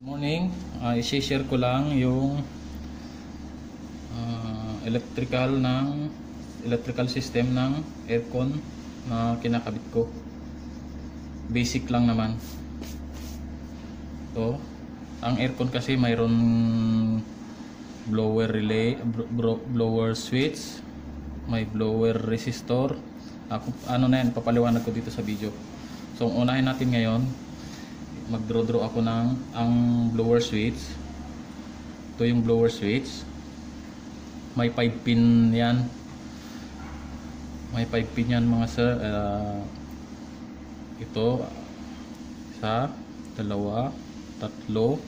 Morning, uh, i-share ko lang yung ah, electrical ng electrical system ng aircon na kinakabit ko. Basic lang naman. To, ang aircon kasi mayroon blower relay, blower switch, may blower resistor. Ako, ano na yan, papaliwanag ko dito sa video. So, unahin natin ngayon, mag-draw-draw ako ng ang blower switch. Ito yung blower switch. May 5 pin yan. May 5 pin yan mga sir. Ah, ito, isa, dalawa, tatlo,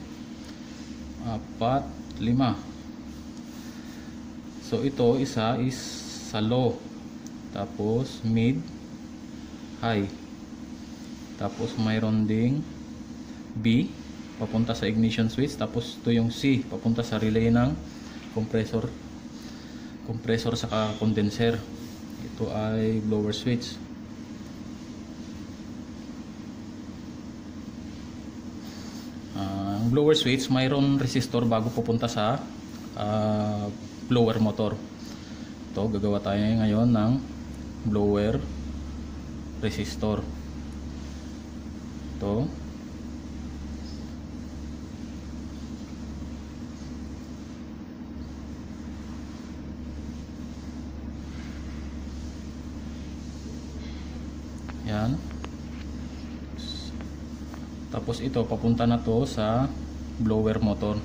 apat, lima. So ito, isa is sa low. Tapos mid, high. Tapos mayroon ding B papunta sa ignition switch tapos ito yung C papunta sa relay ng compressor compressor saka condenser. Ito ay blower switch. Ah, ang blower switch mayroon resistor bago pupunta sa ah, blower motor. Ito gagawa tayo ngayon ng blower resistor. Ito Yan. Tapos ito, papunta na to sa blower motor.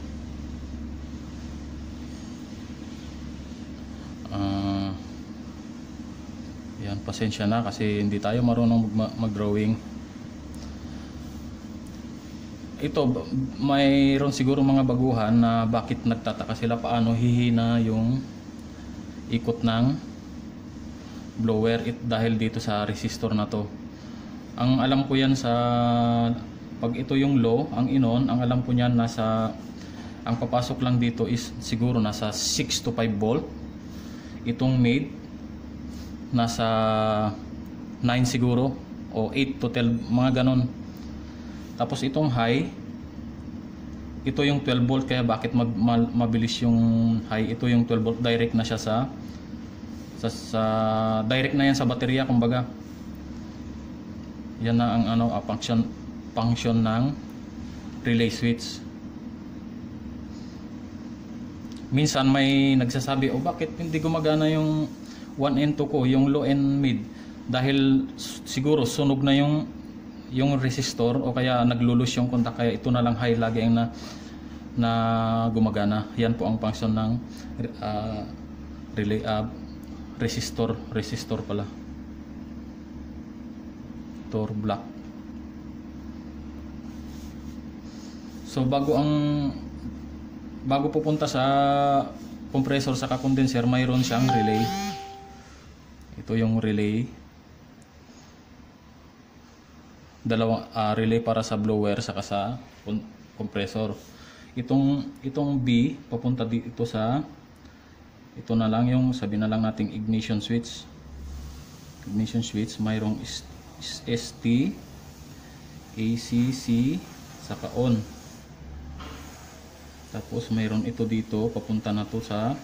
Ah, yan, pasensya na kasi hindi tayo marunong mag- mag-drawing. Ito, mayroon siguro mga baguhan na bakit nagtataka sila paano hihina yung ikot ng blower it dahil dito sa resistor na to. Ang alam ko yan sa pag ito yung low, ang inon, ang alam ko niyan nasa ang papasok lang dito is siguro nasa 6 to 5 volt. Itong mid nasa 9 siguro o 8 to 12 mga ganon. Tapos itong high ito yung 12 volt kaya bakit mag, ma- mabilis yung high ito yung 12 volt direct na siya sa sa, sa direct na yan sa baterya kumbaga. Yan na ang ano ah, function function ng relay switch. Minsan may nagsasabi oh bakit hindi gumagana yung 1 and 2 ko yung low and mid? Dahil siguro sunog na yung yung resistor o kaya naglulus yung kontak kaya ito na lang high lagi ang na na gumagana. Yan po ang function ng ah, relay ah, resistor resistor pala. Tor black. So bago ang bago pupunta sa compressor sa condenser mayroon siyang relay. Ito yung relay. Dalawang ah, relay para sa blower saka sa compressor. Itong itong B papunta dito sa ito na lang yung sabi na lang nating ignition switch. Ignition switch mayroong ST ACC saka on. Tapos mayroon ito dito papunta na to sa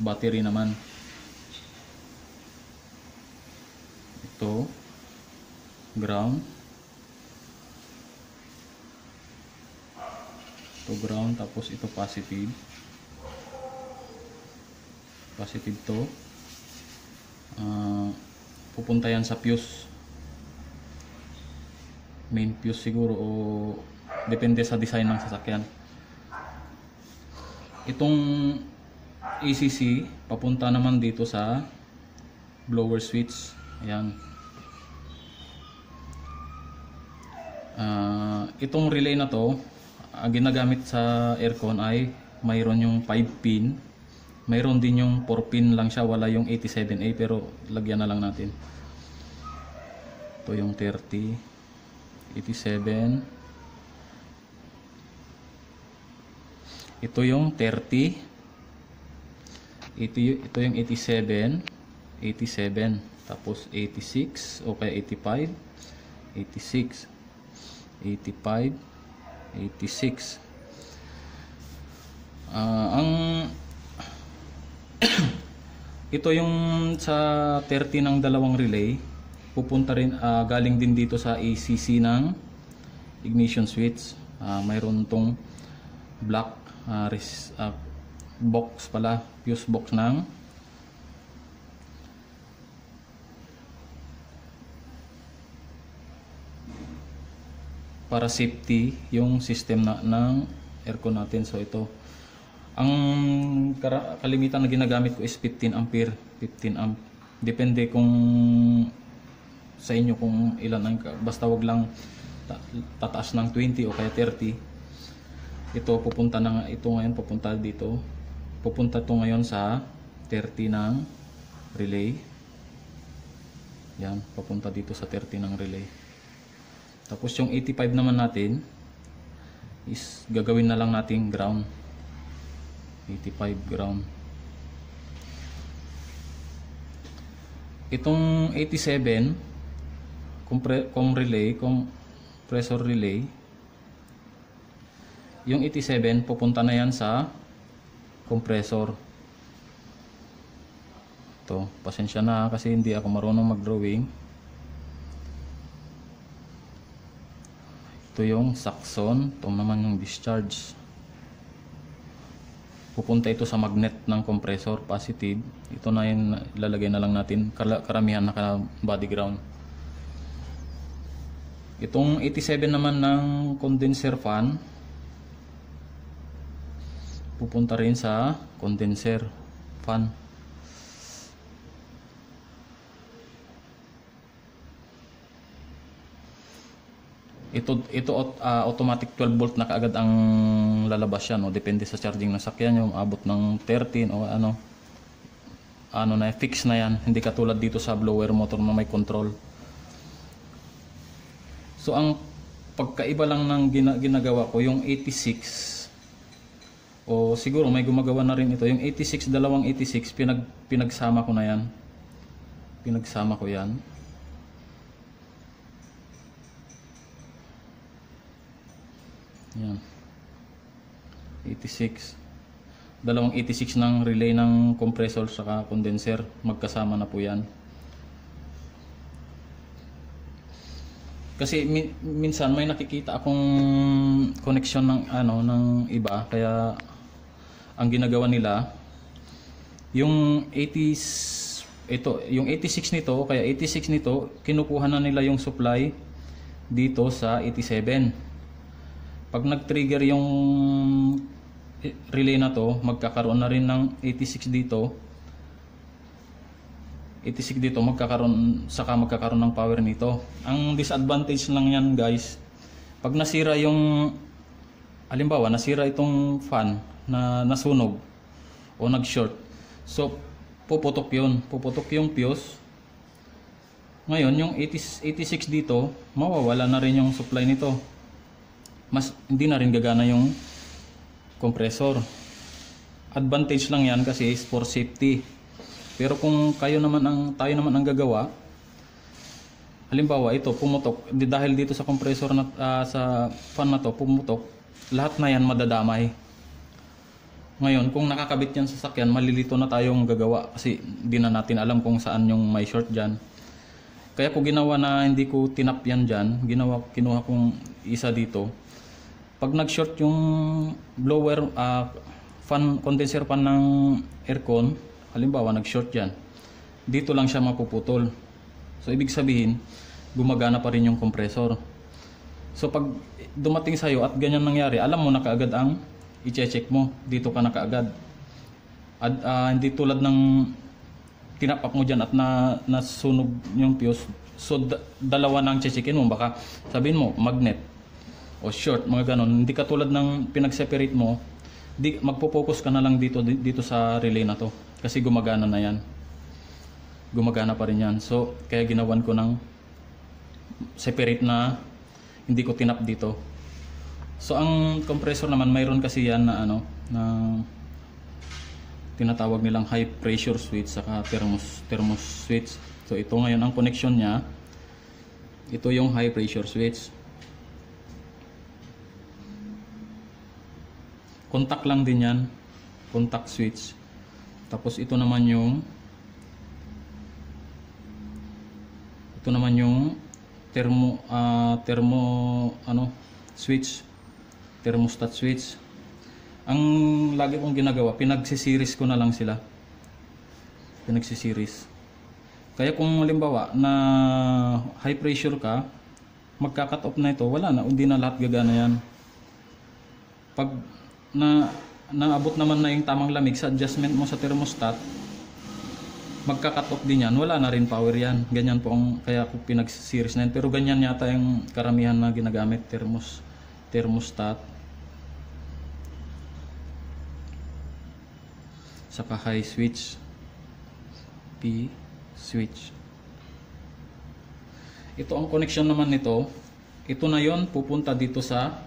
battery naman. Ito ground. Ito ground tapos ito positive positive to. Ah, pupunta yan sa fuse main fuse siguro o depende sa design ng sasakyan. Itong ACC papunta naman dito sa blower switch. Ayan. Ah, itong relay na to ang ginagamit sa aircon ay mayroon yung 5 pin mayroon din yung 4 pin lang siya wala yung 87A pero lagyan na lang natin. Ito yung 30 87 ito yung 30 ito, ito yung 87 87 tapos 86 o kaya 85 86 85 86 Ah, ang ito yung sa 30 ng dalawang relay. Pupunta rin ah, galing din dito sa ACC ng ignition switch. Ah, mayroon tong black ah, res- ah, box pala fuse box ng para safety yung system na ng aircon natin. So ito ang kalimitan na ginagamit ko is 15 ampere 15 amp. Depende kung sa inyo kung ilan ang basta wag lang ta- tataas ng 20 o kaya 30 ito pupunta na ito ngayon pupunta dito. Pupunta to ngayon sa 30 ng relay. Yan papunta dito sa 30 ng relay. Tapos yung 85 naman natin is gagawin na lang nating ground. 85 ground. Itong 87 compre com relay, compressor relay. Yung 87 pupunta na yan sa compressor. Ito, pasensya na kasi hindi ako marunong mag-drawing. Ito yung suction, ito naman yung discharge. Pupunta ito sa magnet ng compressor, positive. Ito na yung lalagay na lang natin, karamihan na body ground. Itong 87 naman ng condenser fan, pupunta rin sa condenser fan. Ito ito ah, automatic 12 volt na kaagad ang lalabas yan no? Depende sa charging ng sakyan yung abot ng 13 o ano. Ano na fix na yan. Hindi katulad dito sa blower motor na may control. So ang pagkaiba lang ng gina, ginagawa ko yung 86 o siguro may gumagawa na rin ito. Yung 86 dalawang 86 pinag pinagsama ko na yan. Pinagsama ko yan Yan. 86. Dalawang 86 ng relay ng compressor saka condenser. Magkasama na po yan. Kasi min- minsan may nakikita akong connection ng ano ng iba kaya ang ginagawa nila yung 80s ito yung 86 nito kaya 86 nito kinukuha na nila yung supply dito sa 87 pag nag-trigger yung relay na to, magkakaroon na rin ng 86 dito. 86 dito, magkakaroon, saka magkakaroon ng power nito. Ang disadvantage lang yan guys, pag nasira yung, halimbawa, nasira itong fan na nasunog o nag-short. So, puputok yun. Puputok yung fuse. Ngayon, yung 80, 86 dito, mawawala na rin yung supply nito mas hindi na rin gagana yung compressor. Advantage lang yan kasi is for safety. Pero kung kayo naman ang tayo naman ang gagawa, halimbawa ito pumutok di dahil dito sa compressor na ah, sa fan na to pumutok, lahat na yan madadamay. Ngayon, kung nakakabit yan sa sakyan, malilito na tayong gagawa kasi hindi na natin alam kung saan yung may short dyan. Kaya ko ginawa na hindi ko tinap yan dyan, ginawa, kinuha kong isa dito, pag nag-short yung blower, ah, fan, condenser fan ng aircon, halimbawa nag-short yan, dito lang siya mapuputol. So, ibig sabihin, gumagana pa rin yung compressor. So, pag dumating sa'yo at ganyan nangyari, alam mo na kaagad ang i-check mo. Dito ka na kaagad. At ah, hindi tulad ng tinapak mo dyan at na, nasunog yung fuse. So, da- dalawa nang checkin mo. Baka sabihin mo, magnet o short, mga ganon. Hindi katulad ng pinag-separate mo, di, magpo-focus ka na lang dito, di- dito sa relay na to. Kasi gumagana na yan. Gumagana pa rin yan. So, kaya ginawan ko ng separate na hindi ko tinap dito. So, ang compressor naman, mayroon kasi yan na ano, na tinatawag nilang high pressure switch saka thermos, thermos switch. So, ito ngayon ang connection niya. Ito yung high pressure switch. contact lang din yan. Contact switch. Tapos ito naman yung ito naman yung thermo ah, thermo ano switch thermostat switch ang lagi kong ginagawa pinagsisiris ko na lang sila pinagsisiris kaya kung halimbawa na high pressure ka magka-cut off na ito wala na hindi na lahat gagana yan pag na naabot naman na yung tamang lamig sa adjustment mo sa thermostat magka-cut off din yan, wala na rin power yan. Ganyan po ang kaya ko pinag-series na yan. Pero ganyan yata yung karamihan na ginagamit, thermos, thermostat. Saka high switch. P switch. Ito ang connection naman nito. Ito na yon pupunta dito sa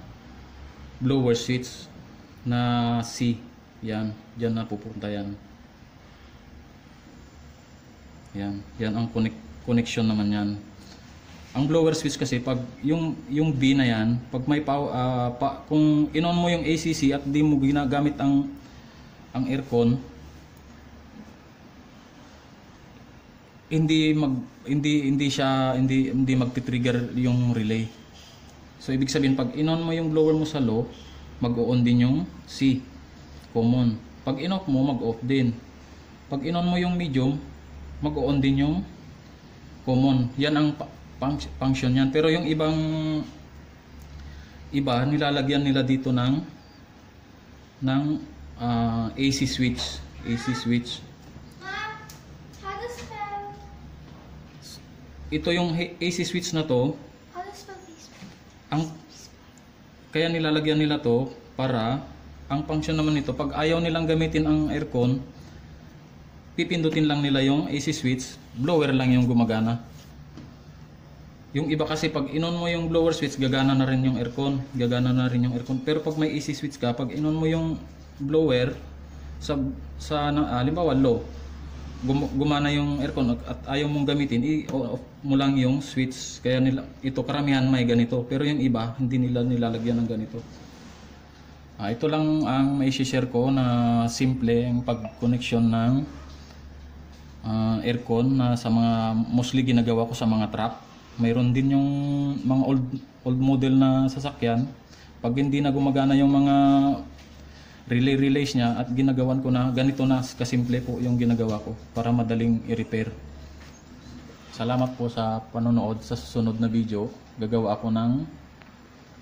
blower switch na C. Yan, diyan na pupunta yan. Yan, yan ang connect, connection naman yan. Ang blower switch kasi pag yung yung B na yan, pag may power ah, pa, kung inon mo yung ACC at di mo ginagamit ang ang aircon, hindi mag hindi hindi siya hindi hindi magti-trigger yung relay. So ibig sabihin pag inon mo yung blower mo sa low, mag-on din yung C common. Pag in-off mo, mag-off din. Pag inon mo yung medium, mag-on din yung common. Yan ang function yan. Pero yung ibang iba, nilalagyan nila dito ng ng ah, AC switch. AC switch. Ito yung AC switch na to, ang kaya nilalagyan nila to para ang function naman nito pag ayaw nilang gamitin ang aircon pipindutin lang nila yung AC switch blower lang yung gumagana. Yung iba kasi pag inon mo yung blower switch gagana na rin yung aircon gagana na rin yung aircon. Pero pag may AC switch ka pag inon mo yung blower sa sa na, ah, halimbawa low gum- gumana yung aircon at- ayaw mong gamitin i-off mo lang yung switch kaya nila ito karamihan may ganito pero yung iba hindi nila nilalagyan ng ganito Ah, ito lang ang may share ko na simple ang pag-connection ng ah, aircon na sa mga mostly ginagawa ko sa mga truck. Mayroon din yung mga old old model na sasakyan. Pag hindi na gumagana yung mga relay relays niya at ginagawan ko na ganito na kasimple po yung ginagawa ko para madaling i-repair. Salamat po sa panonood sa susunod na video. Gagawa ako ng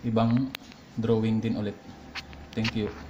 ibang drawing din ulit. Thank you.